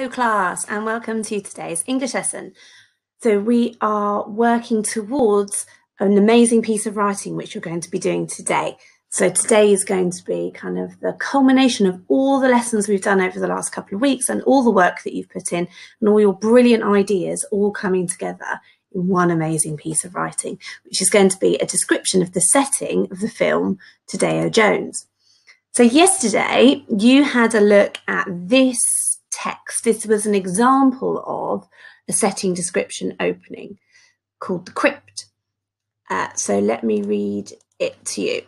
Hello class and welcome to today's English lesson. So we are working towards an amazing piece of writing which you're going to be doing today. So today is going to be kind of the culmination of all the lessons we've done over the last couple of weeks and all the work that you've put in and all your brilliant ideas all coming together in one amazing piece of writing, which is going to be a description of the setting of the film Tadeo Jones. So yesterday you had a look at this text. This was an example of a setting description opening called the crypt. Uh, so let me read it to you.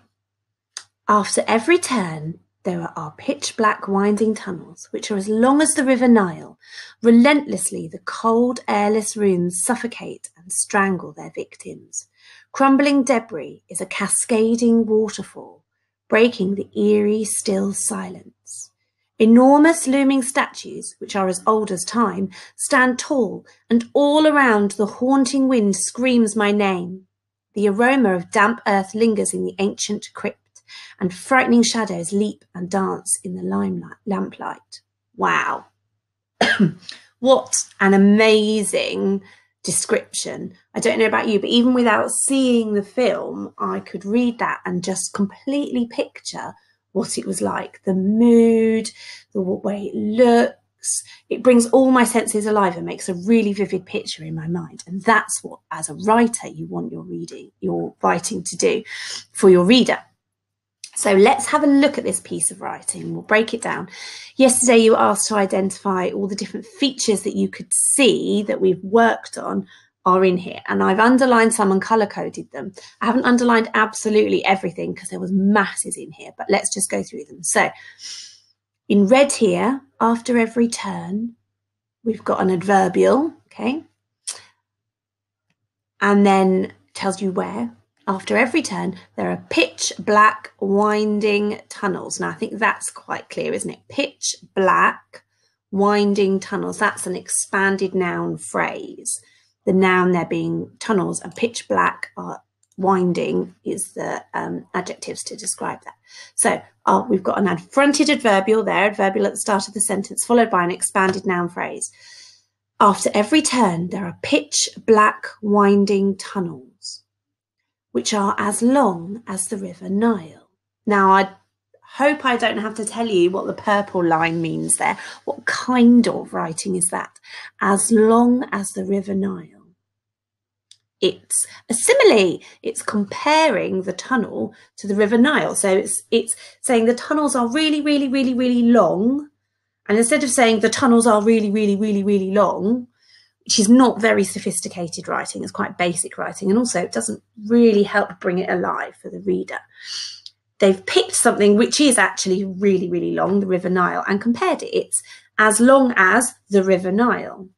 After every turn, there are pitch black winding tunnels, which are as long as the River Nile. Relentlessly, the cold, airless rooms suffocate and strangle their victims. Crumbling debris is a cascading waterfall, breaking the eerie, still silence. Enormous looming statues, which are as old as time, stand tall, and all around the haunting wind screams my name. The aroma of damp earth lingers in the ancient crypt, and frightening shadows leap and dance in the limelight, lamplight. Wow. what an amazing description. I don't know about you, but even without seeing the film, I could read that and just completely picture what it was like, the mood, the way it looks. It brings all my senses alive and makes a really vivid picture in my mind. And that's what, as a writer, you want your reading, your writing to do for your reader. So let's have a look at this piece of writing. We'll break it down. Yesterday, you asked to identify all the different features that you could see that we've worked on are in here and I've underlined some and color coded them. I haven't underlined absolutely everything because there was masses in here, but let's just go through them. So in red here, after every turn, we've got an adverbial, okay? And then tells you where. After every turn, there are pitch black winding tunnels. Now, I think that's quite clear, isn't it? Pitch black winding tunnels. That's an expanded noun phrase the noun there being tunnels and pitch black are winding is the um, adjectives to describe that. So uh, we've got an fronted adverbial there, adverbial at the start of the sentence, followed by an expanded noun phrase. After every turn, there are pitch black winding tunnels, which are as long as the River Nile. Now, I hope I don't have to tell you what the purple line means there. What kind of writing is that? As long as the River Nile. It's a simile. It's comparing the tunnel to the River Nile. So it's it's saying the tunnels are really, really, really, really long. And instead of saying the tunnels are really, really, really, really long, which is not very sophisticated writing, it's quite basic writing. And also it doesn't really help bring it alive for the reader they've picked something which is actually really, really long, the River Nile, and compared it. It's as long as the River Nile.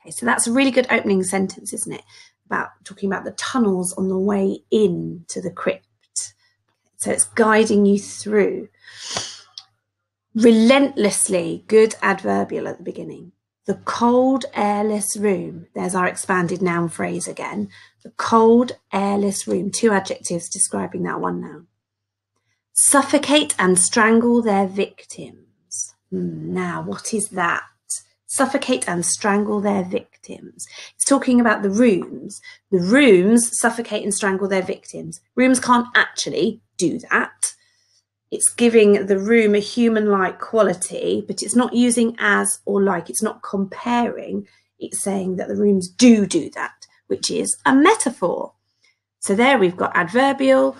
Okay, so that's a really good opening sentence, isn't it? About talking about the tunnels on the way in to the crypt. So it's guiding you through. Relentlessly, good adverbial at the beginning. The cold, airless room. There's our expanded noun phrase again. Cold, airless room. Two adjectives describing that one noun. Suffocate and strangle their victims. Hmm, now, what is that? Suffocate and strangle their victims. It's talking about the rooms. The rooms suffocate and strangle their victims. Rooms can't actually do that it's giving the room a human like quality, but it's not using as or like, it's not comparing, it's saying that the rooms do do that, which is a metaphor. So there we've got adverbial,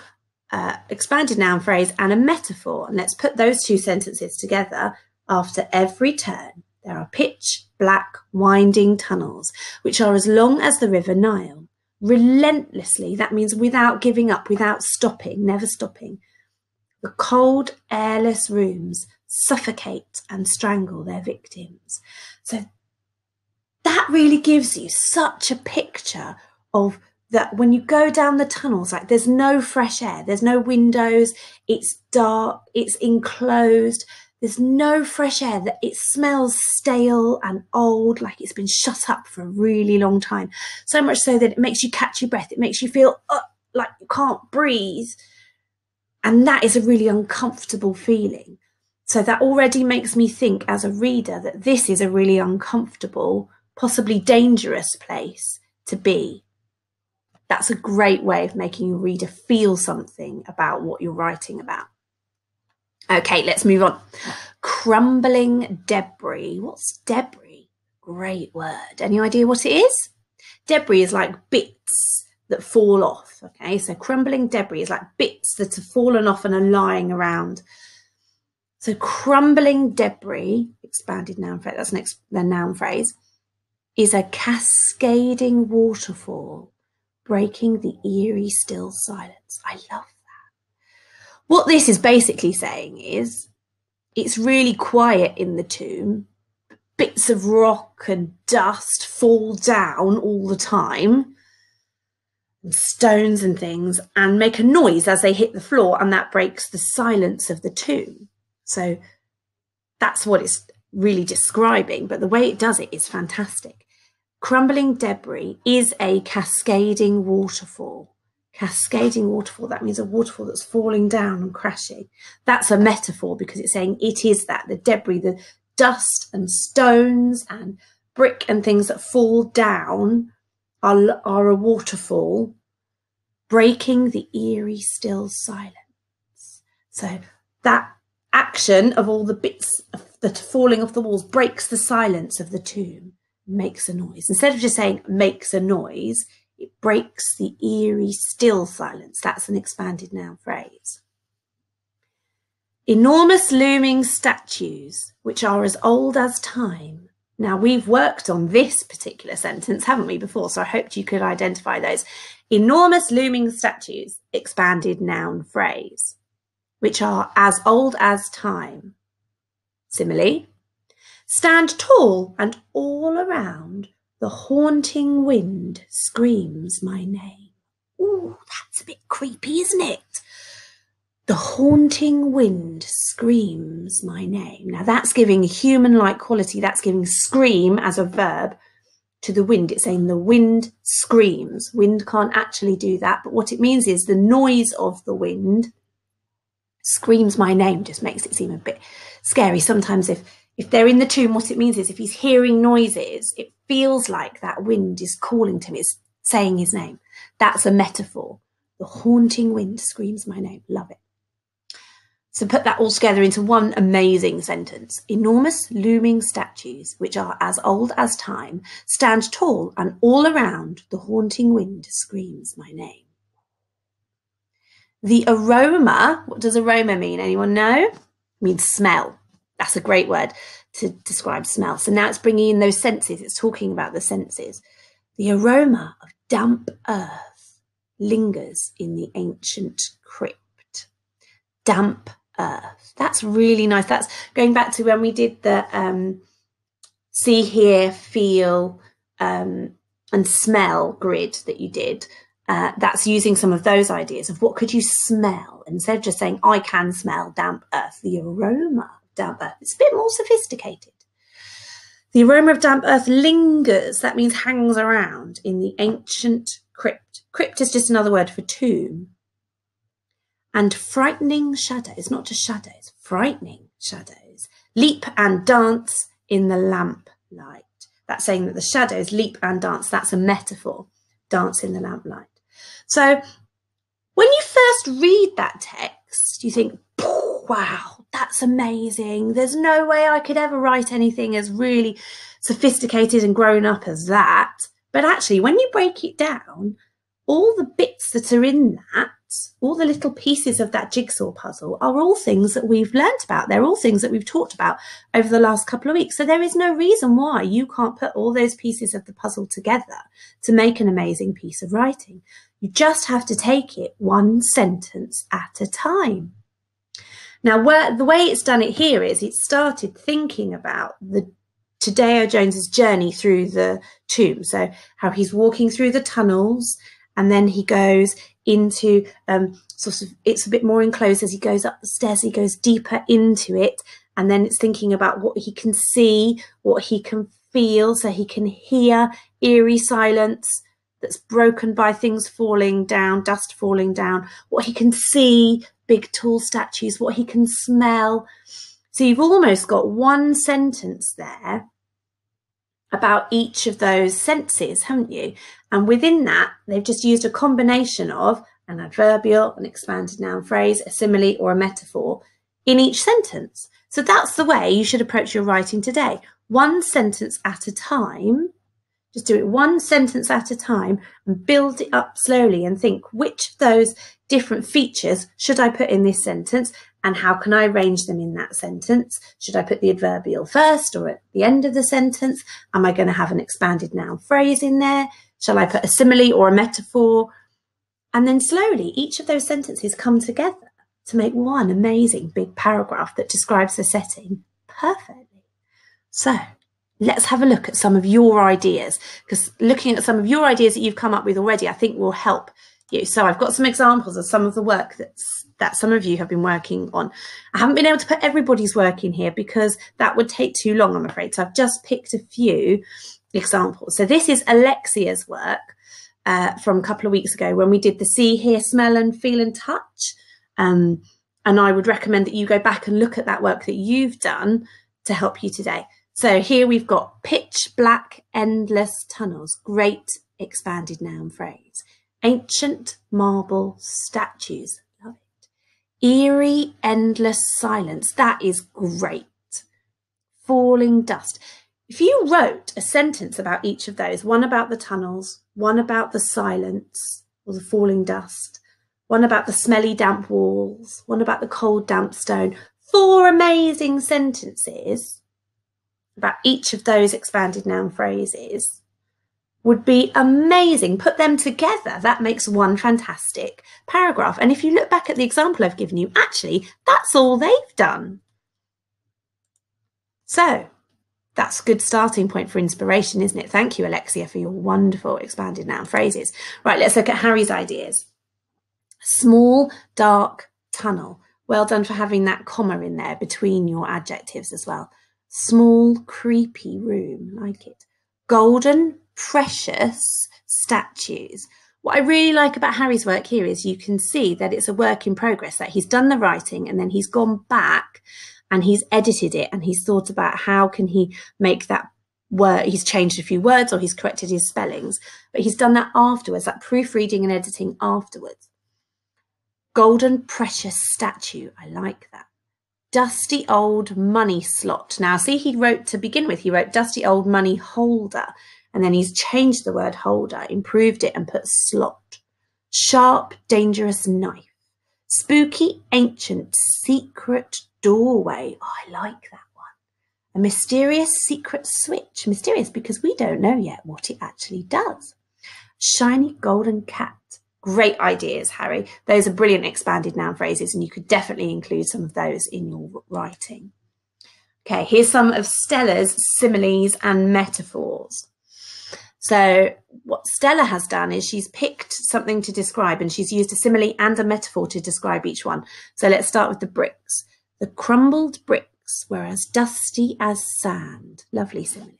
uh, expanded noun phrase, and a metaphor. And let's put those two sentences together. After every turn, there are pitch black winding tunnels, which are as long as the River Nile. Relentlessly, that means without giving up, without stopping, never stopping the cold, airless rooms suffocate and strangle their victims. So that really gives you such a picture of that when you go down the tunnels, like there's no fresh air, there's no windows, it's dark, it's enclosed, there's no fresh air, that it smells stale and old, like it's been shut up for a really long time. So much so that it makes you catch your breath, it makes you feel uh, like you can't breathe. And that is a really uncomfortable feeling. So that already makes me think as a reader that this is a really uncomfortable, possibly dangerous place to be. That's a great way of making your reader feel something about what you're writing about. Okay, let's move on. Crumbling debris. What's debris? Great word. Any idea what it is? Debris is like bits that fall off. Okay, so crumbling debris is like bits that have fallen off and are lying around. So crumbling debris, expanded noun phrase, that's an ex- the noun phrase, is a cascading waterfall breaking the eerie still silence. I love that. what this is basically saying is it's really quiet in the tomb. Bits of rock and dust fall down all the time, and stones and things, and make a noise as they hit the floor, and that breaks the silence of the tomb. So that's what it's really describing, but the way it does it is fantastic. Crumbling debris is a cascading waterfall cascading waterfall. That means a waterfall that's falling down and crashing. That's a metaphor because it's saying it is that the debris, the dust and stones and brick and things that fall down are, are a waterfall breaking the eerie still silence. So that action of all the bits that falling off the walls breaks the silence of the tomb, makes a noise. Instead of just saying makes a noise, it breaks the eerie, still silence. That's an expanded noun phrase. Enormous looming statues, which are as old as time. Now, we've worked on this particular sentence, haven't we, before? So I hoped you could identify those. Enormous looming statues, expanded noun phrase, which are as old as time. Simile, stand tall and all around the haunting wind screams my name. Ooh, that's a bit creepy, isn't it? The haunting wind screams my name. Now that's giving human like quality. That's giving scream as a verb to the wind. It's saying the wind screams. Wind can't actually do that. But what it means is the noise of the wind screams my name, just makes it seem a bit scary. Sometimes if if they're in the tomb, what it means is if he's hearing noises, it feels like that wind is calling to him, is saying his name. That's a metaphor. The haunting wind screams my name. Love it. So put that all together into one amazing sentence. Enormous looming statues, which are as old as time, stand tall and all around the haunting wind screams my name. The aroma, what does aroma mean? Anyone know? It means smell. That's a great word to describe smell. So now it's bringing in those senses. It's talking about the senses. The aroma of damp earth lingers in the ancient crypt. Damp earth. That's really nice. That's going back to when we did the um, see, hear, feel, um, and smell grid that you did. Uh, that's using some of those ideas of what could you smell instead of just saying I can smell damp earth, the aroma damp earth. It's a bit more sophisticated. The aroma of damp earth lingers, that means hangs around in the ancient crypt. Crypt is just another word for tomb. And frightening shadows, not just shadows, frightening shadows, leap and dance in the lamplight. That's saying that the shadows leap and dance. That's a metaphor, dance in the lamplight. So when you first read that text, you think, wow, that's amazing. There's no way I could ever write anything as really sophisticated and grown up as that. But actually, when you break it down, all the bits that are in that, all the little pieces of that jigsaw puzzle are all things that we've learnt about. They're all things that we've talked about over the last couple of weeks. So there is no reason why you can't put all those pieces of the puzzle together to make an amazing piece of writing. You just have to take it one sentence at a time. Now, where, the way it's done it here is it started thinking about the Tadeo Jones's journey through the tomb. So how he's walking through the tunnels, and then he goes into um, sort of it's a bit more enclosed as he goes up the stairs. He goes deeper into it, and then it's thinking about what he can see, what he can feel, so he can hear eerie silence that's broken by things falling down, dust falling down, what he can see, big tall statues, what he can smell. So you've almost got one sentence there about each of those senses, haven't you? And within that, they've just used a combination of an adverbial, an expanded noun phrase, a simile, or a metaphor in each sentence. So that's the way you should approach your writing today. One sentence at a time. Just do it one sentence at a time and build it up slowly and think which of those different features should I put in this sentence and how can I arrange them in that sentence? Should I put the adverbial first or at the end of the sentence? Am I going to have an expanded noun phrase in there? Shall I put a simile or a metaphor? And then slowly, each of those sentences come together to make one amazing big paragraph that describes the setting perfectly. So let's have a look at some of your ideas because looking at some of your ideas that you've come up with already, I think will help you. So I've got some examples of some of the work that's that some of you have been working on. I haven't been able to put everybody's work in here because that would take too long, I'm afraid. So I've just picked a few examples. So this is Alexia's work uh, from a couple of weeks ago when we did the see, hear, smell and feel and touch. Um, and I would recommend that you go back and look at that work that you've done to help you today. So here we've got pitch black endless tunnels, great expanded noun phrase. Ancient marble statues, love it. Eerie endless silence, that is great. Falling dust. If you wrote a sentence about each of those, one about the tunnels, one about the silence or the falling dust, one about the smelly damp walls, one about the cold damp stone, four amazing sentences about each of those expanded noun phrases would be amazing. Put them together. That makes one fantastic paragraph. And if you look back at the example I've given you, actually, that's all they've done. So that's a good starting point for inspiration, isn't it? Thank you, Alexia, for your wonderful expanded noun phrases. Right, let's look at Harry's ideas. Small, dark tunnel. Well done for having that comma in there between your adjectives as well. Small, creepy room. Like it. Golden, precious statues. What I really like about Harry's work here is you can see that it's a work in progress, that he's done the writing and then he's gone back and he's edited it and he's thought about how can he make that word he's changed a few words or he's corrected his spellings but he's done that afterwards that proofreading and editing afterwards golden precious statue i like that dusty old money slot now see he wrote to begin with he wrote dusty old money holder and then he's changed the word holder improved it and put slot sharp dangerous knife spooky ancient secret doorway. Oh, I like that one. A mysterious secret switch. Mysterious because we don't know yet what it actually does. Shiny golden cat. Great ideas, Harry. Those are brilliant expanded noun phrases, and you could definitely include some of those in your writing. Okay, here's some of Stella's similes and metaphors. So what Stella has done is she's picked something to describe and she's used a simile and a metaphor to describe each one. So let's start with the bricks. The crumbled bricks were as dusty as sand. Lovely simile.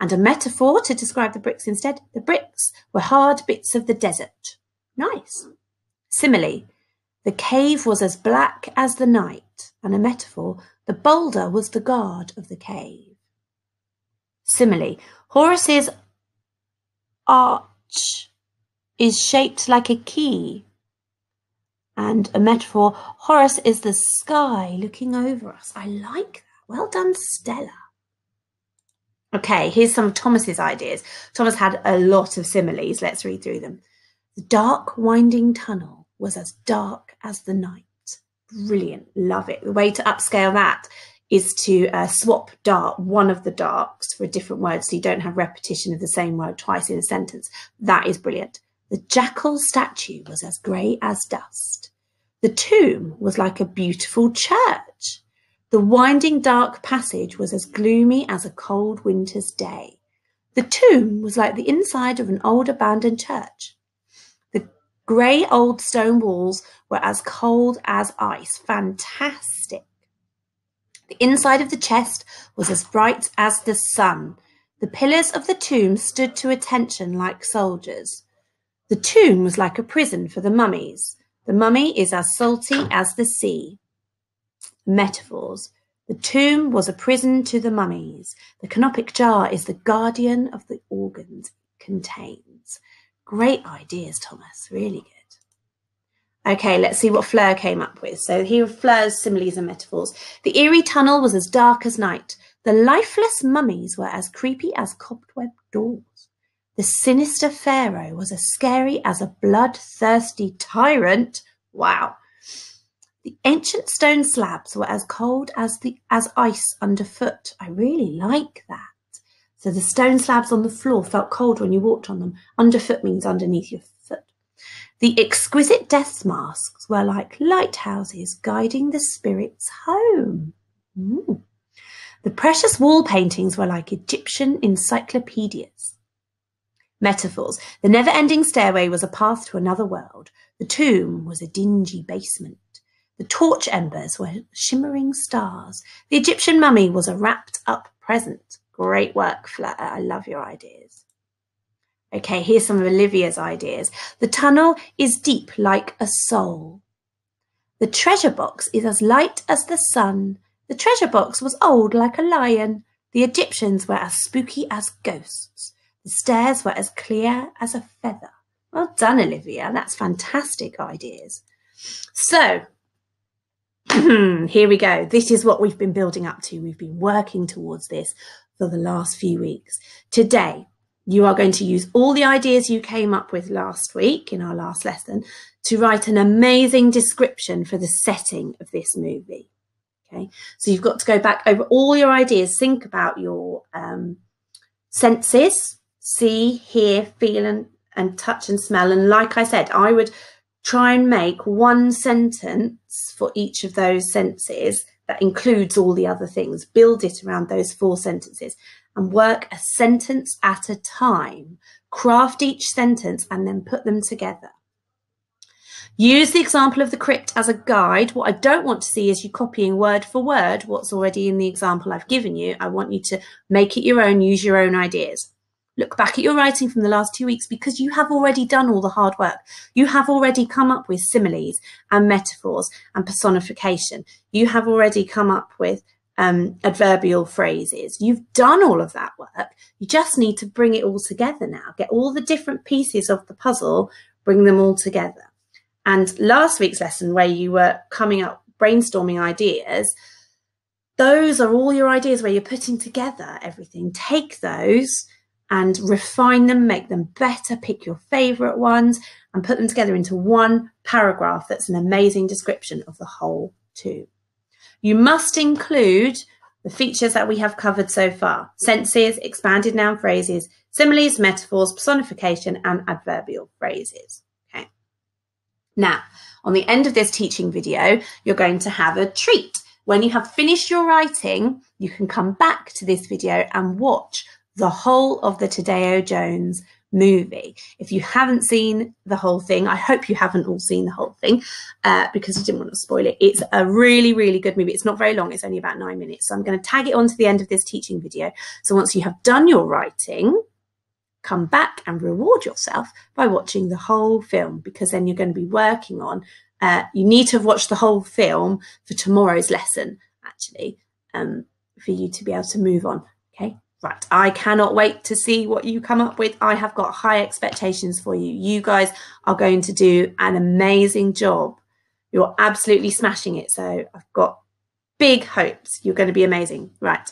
And a metaphor to describe the bricks instead. The bricks were hard bits of the desert. Nice. Simile. The cave was as black as the night. And a metaphor. The boulder was the guard of the cave. Simile. Horus's arch is shaped like a key and a metaphor. Horace is the sky looking over us. I like that. Well done, Stella. Okay, here's some of Thomas's ideas. Thomas had a lot of similes. Let's read through them. The dark, winding tunnel was as dark as the night. Brilliant. Love it. The way to upscale that is to uh, swap dark, one of the darks for a different word so you don't have repetition of the same word twice in a sentence. That is brilliant. The jackal statue was as grey as dust. The tomb was like a beautiful church. The winding dark passage was as gloomy as a cold winter's day. The tomb was like the inside of an old abandoned church. Grey old stone walls were as cold as ice. Fantastic. The inside of the chest was as bright as the sun. The pillars of the tomb stood to attention like soldiers. The tomb was like a prison for the mummies. The mummy is as salty as the sea. Metaphors. The tomb was a prison to the mummies. The canopic jar is the guardian of the organs it contains. Great ideas, Thomas. Really good. Okay, let's see what Fleur came up with. So here are Fleur's similes and metaphors. The eerie tunnel was as dark as night. The lifeless mummies were as creepy as cobweb doors. The sinister pharaoh was as scary as a bloodthirsty tyrant. Wow. The ancient stone slabs were as cold as the as ice underfoot. I really like that. So the stone slabs on the floor felt cold when you walked on them. Underfoot means underneath your foot. The exquisite death masks were like lighthouses guiding the spirits home. Mm. The precious wall paintings were like Egyptian encyclopedias. Metaphors. The never ending stairway was a path to another world. The tomb was a dingy basement. The torch embers were shimmering stars. The Egyptian mummy was a wrapped up present. Great work, Fleur. I love your ideas. Okay, here's some of Olivia's ideas. The tunnel is deep like a soul. The treasure box is as light as the sun. The treasure box was old like a lion. The Egyptians were as spooky as ghosts. The stairs were as clear as a feather. Well done, Olivia. That's fantastic ideas. So, here we go. This is what we've been building up to. We've been working towards this for the last few weeks. Today, you are going to use all the ideas you came up with last week in our last lesson to write an amazing description for the setting of this movie. Okay, so you've got to go back over all your ideas, think about your um, senses, see, hear, feel, and, and touch and smell. And like I said, I would try and make one sentence for each of those senses that includes all the other things. Build it around those four sentences and work a sentence at a time. Craft each sentence and then put them together. Use the example of the crypt as a guide. What I don't want to see is you copying word for word what's already in the example I've given you. I want you to make it your own, use your own ideas. Look back at your writing from the last two weeks because you have already done all the hard work. You have already come up with similes and metaphors and personification. You have already come up with um, adverbial phrases. You've done all of that work. You just need to bring it all together now. Get all the different pieces of the puzzle, bring them all together. And last week's lesson, where you were coming up, brainstorming ideas, those are all your ideas where you're putting together everything. Take those and refine them, make them better, pick your favorite ones and put them together into one paragraph that's an amazing description of the whole too. You must include the features that we have covered so far, senses, expanded noun phrases, similes, metaphors, personification and adverbial phrases. Okay. Now, on the end of this teaching video, you're going to have a treat. When you have finished your writing, you can come back to this video and watch the whole of the Tadeo Jones movie. If you haven't seen the whole thing, I hope you haven't all seen the whole thing uh, because I didn't want to spoil it. It's a really, really good movie. It's not very long. It's only about nine minutes. So I'm going to tag it on to the end of this teaching video. So once you have done your writing, come back and reward yourself by watching the whole film because then you're going to be working on, uh, you need to have watched the whole film for tomorrow's lesson, actually, um, for you to be able to move on. Okay. Right, I cannot wait to see what you come up with. I have got high expectations for you. You guys are going to do an amazing job. You're absolutely smashing it. So I've got big hopes. You're going to be amazing. Right.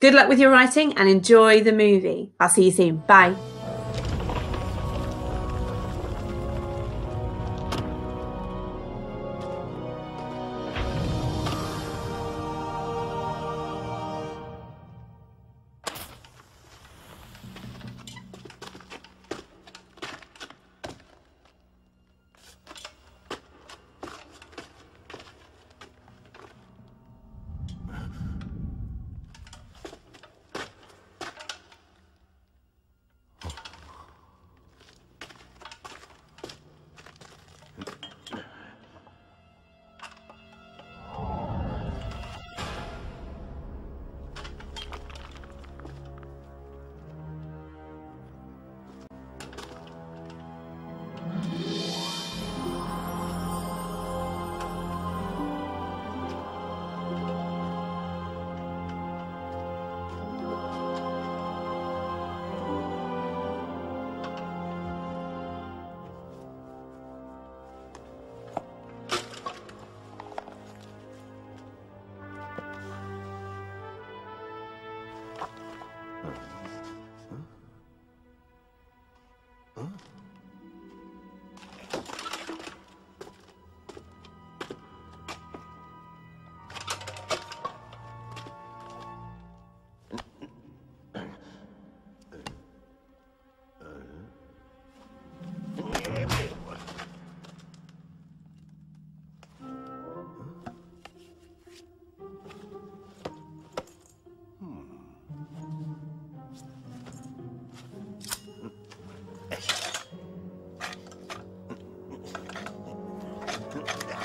Good luck with your writing and enjoy the movie. I'll see you soon. Bye.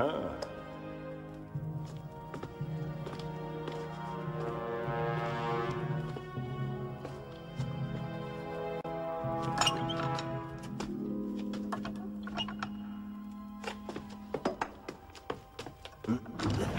Aha. Mm-hmm.